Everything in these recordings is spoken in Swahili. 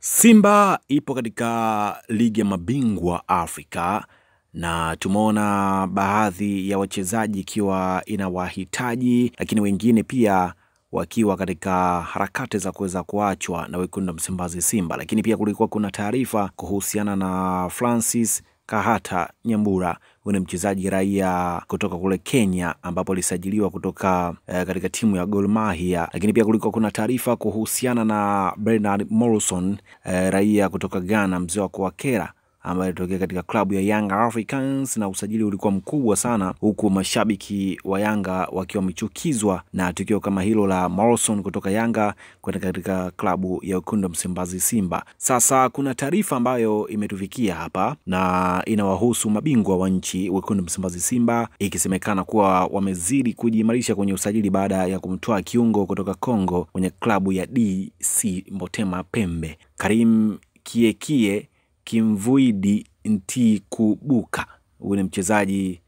Simba ipo katika ligi ya mabingwa Afrika na tumeona baadhi ya wachezaji ikiwa inawahitaji, lakini wengine pia wakiwa katika harakati za kuweza kuachwa na wekundu Msimbazi Simba. Lakini pia kulikuwa kuna taarifa kuhusiana na Francis Kahata Nyambura, huyu ni mchezaji raia kutoka kule Kenya, ambapo alisajiliwa kutoka eh, katika timu ya Gor Mahia. Lakini pia kulikuwa kuna taarifa kuhusiana na Bernard Morrison eh, raia kutoka Ghana, mzee wa kuwakera ambaye ilitokea katika klabu ya Young Africans na usajili ulikuwa mkubwa sana, huku mashabiki wa Yanga wakiwa wamechukizwa na tukio kama hilo la Morrison kutoka Yanga kwenda katika klabu ya wekundu Msimbazi Simba. Sasa kuna taarifa ambayo imetufikia hapa na inawahusu mabingwa wa nchi wekundu Msimbazi Simba, ikisemekana kuwa wamezidi kujiimarisha kwenye usajili baada ya kumtoa kiungo kutoka Congo kwenye klabu ya DC Motema Pembe, Karim Kiekie Kimvuidi Ntikubuka. Huyu ni mchezaji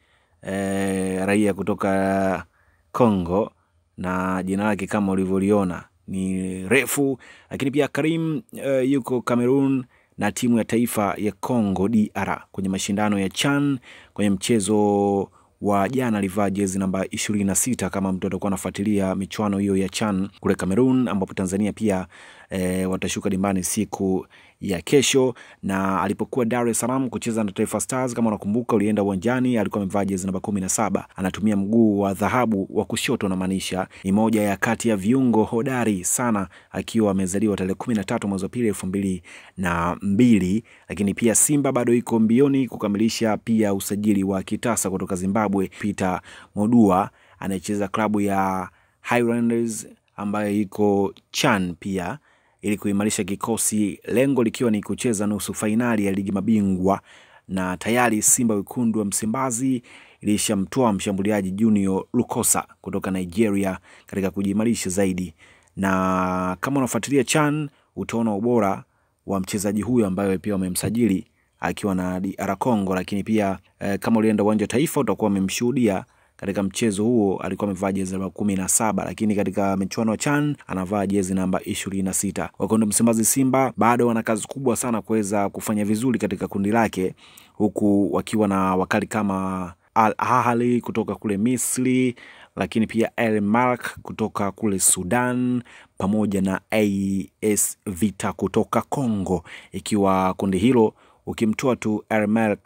e, raia kutoka Congo na jina lake kama ulivyoliona ni refu, lakini pia Karim e, yuko Cameroon na timu ya taifa ya Congo DR kwenye mashindano ya CHAN. Kwenye mchezo wa jana alivaa jezi namba ishirini na sita kama mtu atakuwa anafuatilia michuano hiyo ya CHAN kule Cameroon, ambapo Tanzania pia e, watashuka dimbani siku ya kesho. Na alipokuwa Dar es Salaam kucheza na Taifa Stars, kama unakumbuka, ulienda uwanjani, alikuwa amevaa jezi namba kumi na saba. Anatumia mguu wa dhahabu wa kushoto, namaanisha ni moja ya kati ya viungo hodari sana, akiwa amezaliwa tarehe kumi na tatu mwezi wa pili elfu mbili na mbili. Lakini pia Simba bado iko mbioni kukamilisha pia usajili wa kitasa kutoka Zimbabwe, Peter Modua anayecheza klabu ya Highlanders ambayo iko CHAN pia ili kuimarisha kikosi, lengo likiwa ni kucheza nusu fainali ya ligi mabingwa. Na tayari Simba wekundu wa Msimbazi ilishamtoa mshambuliaji Junior Lukosa kutoka Nigeria katika kujimarisha zaidi, na kama unafuatilia CHAN utaona ubora wa mchezaji huyo ambaye pia wamemsajili akiwa na DR Congo, lakini pia eh, kama ulienda uwanja wa Taifa utakuwa umemshuhudia katika mchezo huo alikuwa amevaa jezi namba kumi na saba lakini katika michuano CHAN anavaa jezi namba ishirini na sita. Wekundu Msimbazi Simba bado wana kazi kubwa sana kuweza kufanya vizuri katika kundi lake, huku wakiwa na wakali kama Al Ahly kutoka kule Misri, lakini pia El Merreikh kutoka kule Sudan pamoja na AS Vita kutoka Congo, ikiwa kundi hilo ukimtoa tu El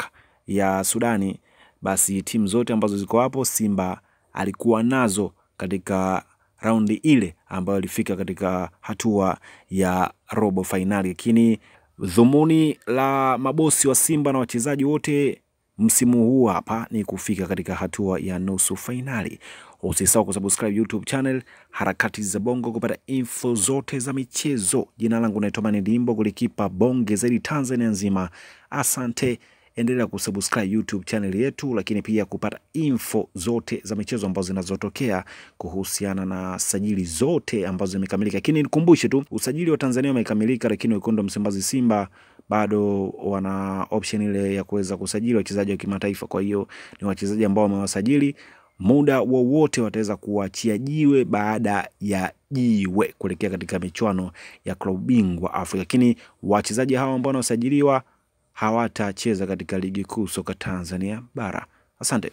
ya Sudani basi timu zote ambazo ziko hapo Simba alikuwa nazo katika raundi ile ambayo ilifika katika hatua ya robo fainali. Lakini dhumuni la mabosi wa Simba na wachezaji wote msimu huu hapa ni kufika katika hatua ya nusu fainali. Usisahau kusubscribe YouTube channel Harakati za Bongo kupata info zote za michezo. Jina langu naitwa Mani Dimbo, kulikipa bonge zaidi Tanzania nzima. Asante. Endelea kusubscribe YouTube channel yetu, lakini pia kupata info zote za michezo ambazo zinazotokea kuhusiana na sajili zote ambazo zimekamilika. Lakini nikumbushe tu usajili wa Tanzania umekamilika, lakini wekundu wa Msimbazi Simba bado wana option ile ya kuweza kusajili wachezaji wa kimataifa. Kwa hiyo ni wachezaji ambao wamewasajili muda wowote wataweza kuachia jiwe baada ya jiwe kuelekea katika michuano ya klabu bingwa Afrika, lakini wachezaji hawa ambao wanasajiliwa hawatacheza katika ligi kuu soka Tanzania bara. Asante.